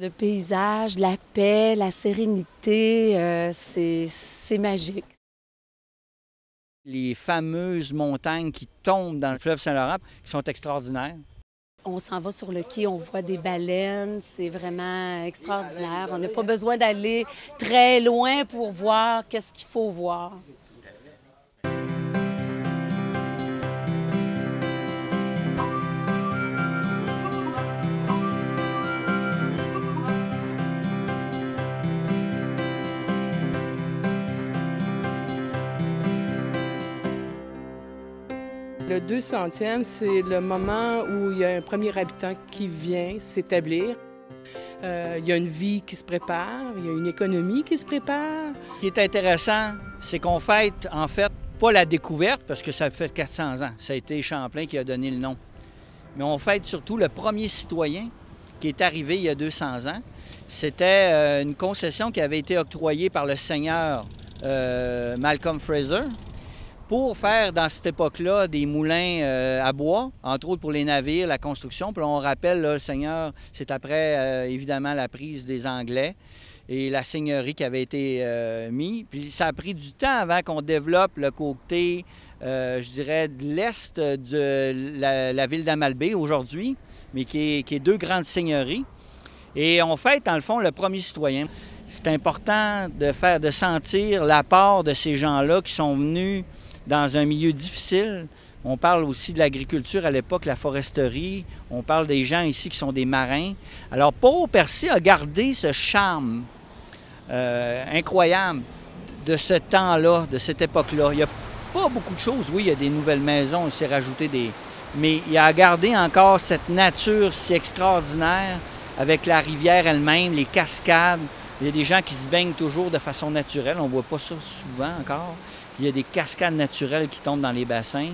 Le paysage, la paix, la sérénité, euh, c'est magique. Les fameuses montagnes qui tombent dans le fleuve Saint-Laurent, qui sont extraordinaires. On s'en va sur le quai, on voit des baleines, c'est vraiment extraordinaire. On n'a pas besoin d'aller très loin pour voir qu'est-ce qu'il faut voir. Le 200e, c'est le moment où il y a un premier habitant qui vient s'établir. Euh, il y a une vie qui se prépare, il y a une économie qui se prépare. Ce qui est intéressant, c'est qu'on fête en fait pas la découverte, parce que ça fait 400 ans. Ça a été Champlain qui a donné le nom. Mais on fête surtout le premier citoyen qui est arrivé il y a 200 ans. C'était euh, une concession qui avait été octroyée par le seigneur euh, Malcolm Fraser, pour faire dans cette époque-là des moulins euh, à bois, entre autres pour les navires, la construction. Puis on rappelle, le Seigneur, c'est après euh, évidemment la prise des Anglais et la seigneurie qui avait été euh, mise. Puis ça a pris du temps avant qu'on développe le côté, je dirais, de l'est de la, ville d'Amalbé aujourd'hui, mais qui est, deux grandes seigneuries. Et on fête, dans le fond, le premier citoyen. C'est important de faire, de sentir l'apport de ces gens-là qui sont venus dans un milieu difficile. On parle aussi de l'agriculture à l'époque, la foresterie. On parle des gens ici qui sont des marins. Alors, Pau-Percy a gardé ce charme euh, incroyable de ce temps-là, de cette époque-là. Il n'y a pas beaucoup de choses. Oui, il y a des nouvelles maisons, il s'est rajouté des... Mais il a gardé encore cette nature si extraordinaire avec la rivière elle-même, les cascades. Il y a des gens qui se baignent toujours de façon naturelle. On ne voit pas ça souvent encore. Il y a des cascades naturelles qui tombent dans les bassins.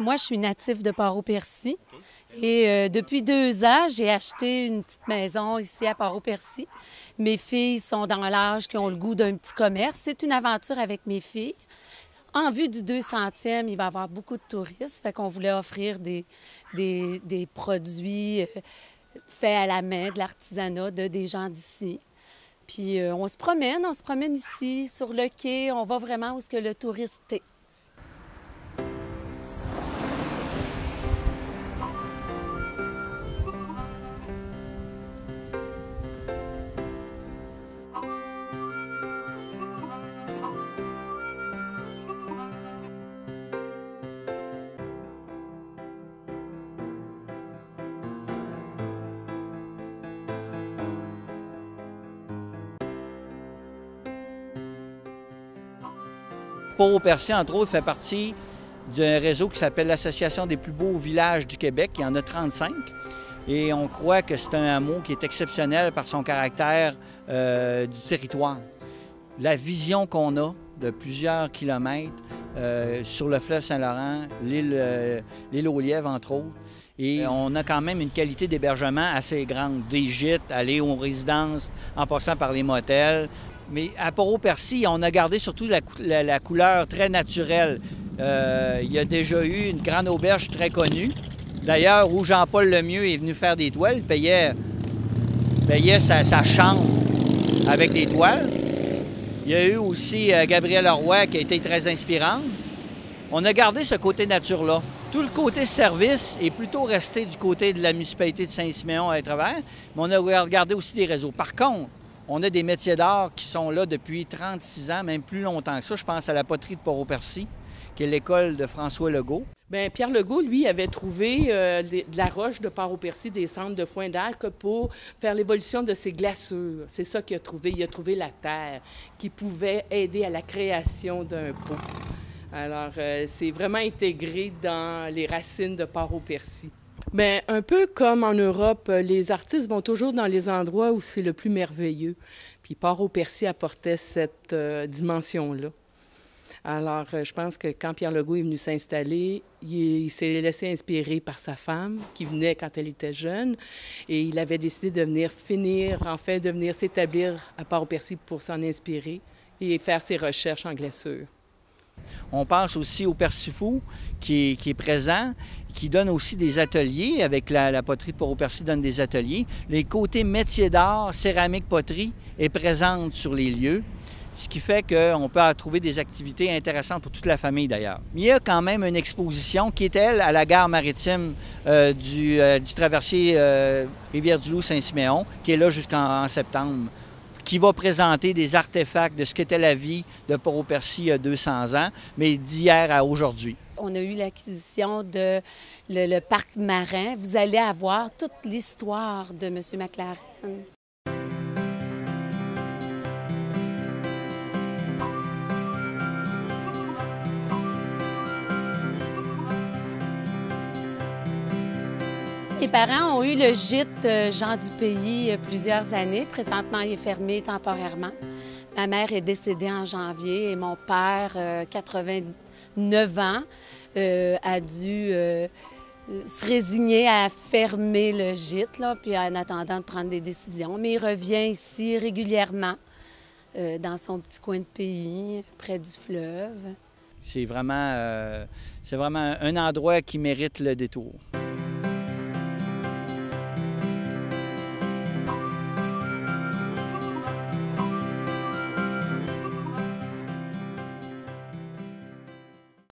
Moi, je suis native de Port-au-Percy. Et euh, depuis deux ans, j'ai acheté une petite maison ici à Port-au-Percy. Mes filles sont dans l'âge qui ont le goût d'un petit commerce. C'est une aventure avec mes filles. En vue du 200e, il va y avoir beaucoup de touristes. Fait qu'on voulait offrir des, des, produits euh, faits à la main, de l'artisanat de des gens d'ici. Puis euh, on se promène, on se promène ici, sur le quai, on va vraiment où ce que le touriste est. Port-au-Percy, entre autres, fait partie d'un réseau qui s'appelle l'Association des plus beaux villages du Québec. Il y en a 35. Et on croit que c'est un hameau qui est exceptionnel par son caractère euh, du territoire. La vision qu'on a de plusieurs kilomètres euh, sur le fleuve Saint-Laurent, l'île euh, aux Lièvres, entre autres. Et on a quand même une qualité d'hébergement assez grande. Des gîtes, aller aux résidences, en passant par les motels. Mais à Port-au-Percy, on a gardé surtout la, couleur très naturelle. Euh, il y a déjà eu une grande auberge très connue. D'ailleurs, où Jean-Paul Lemieux est venu faire des toiles, il payait, sa, chambre avec des toiles. Il y a eu aussi euh, Gabriel Roy qui a été très inspirante. On a gardé ce côté nature-là. Tout le côté service est plutôt resté du côté de la municipalité de Saint-Siméon à travers, mais on a gardé aussi des réseaux. Par contre, on a des métiers d'art qui sont là depuis 36 ans, même plus longtemps que ça. Je pense à la poterie de Port-au-Percy, qui est l'école de François Legault. Bien, Pierre Legault, lui, avait trouvé euh, de la roche de Port-au-Percy, des centres de foin d'arc pour faire l'évolution de ses glaçures. C'est ça qu'il a trouvé. Il a trouvé la terre qui pouvait aider à la création d'un pot. Alors, euh, c'est vraiment intégré dans les racines de Port-au-Percy. Bien, un peu comme en Europe, les artistes vont toujours dans les endroits où c'est le plus merveilleux. Puis Port-au-Percy apportait cette euh, dimension-là. Alors, euh, je pense que quand Pierre Legault est venu s'installer, il, s'est laissé inspirer par sa femme, qui venait quand elle était jeune, et il avait décidé de venir finir, en fait, de venir s'établir à Port-au-Percy pour s'en inspirer et faire ses recherches en glaçure. On pense aussi au Persifou qui est, présent, qui donne aussi des ateliers. Avec la, poterie de Port-au-Percy donne des ateliers. Les côtés métiers d'art, céramique, poterie est présente sur les lieux ce qui fait qu'on peut trouver des activités intéressantes pour toute la famille d'ailleurs. Il y a quand même une exposition qui est, elle, à la gare maritime euh, du, euh, du, traversier euh, Rivière-du-Loup-Saint-Siméon, qui est là jusqu'en septembre qui va présenter des artefacts de ce qu'était la vie de Port-au-Percy il y a 200 ans, mais d'hier à aujourd'hui. On a eu l'acquisition de le, parc marin. Vous allez avoir toute l'histoire de M. McLaren. Mes parents ont eu le gîte euh, Jean du Pays euh, plusieurs années. Présentement, il est fermé temporairement. Ma mère est décédée en janvier et mon père, 89 euh, ans, a dû se résigner à fermer le gîte, puis en attendant de prendre des décisions. Mais il revient ici régulièrement, dans son petit coin de pays, près du fleuve. C'est vraiment, c'est vraiment un endroit qui mérite le détour.